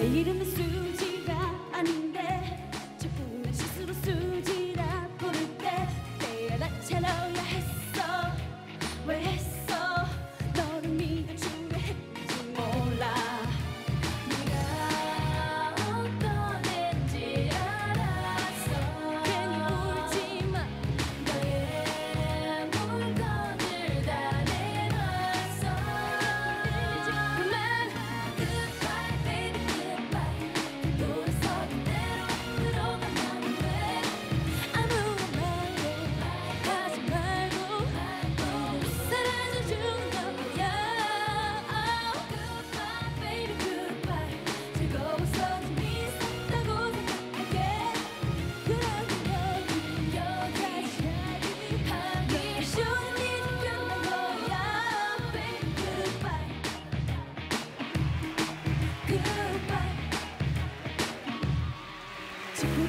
Ellerimi er sür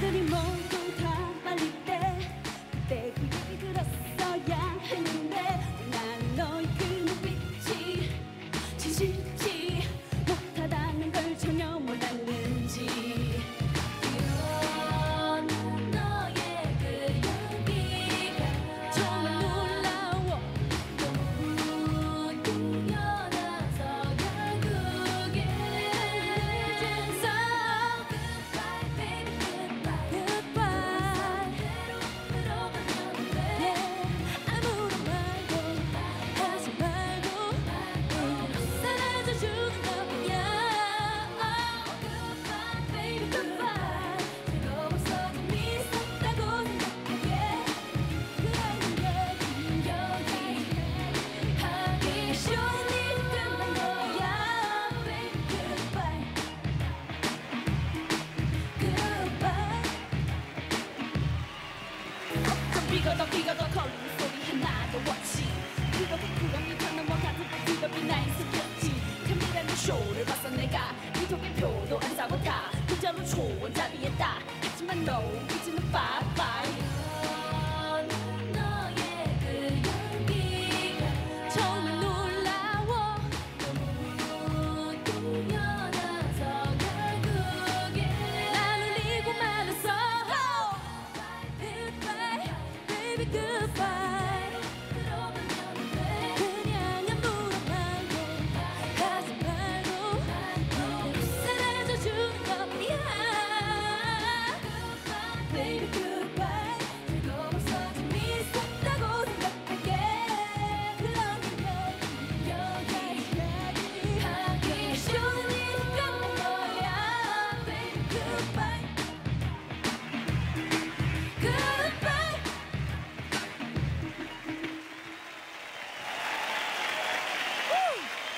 di mondo. 비거덕비거덕 걸음 소리 하나도 없지 그렇게 구렁이 방넘어 같은 비겁이 날 속였지 카메라는 쇼를 봤어 내가 이독의 표도 안 사볼까 부자로 초원자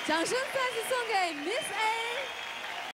掌声再次送给 miss a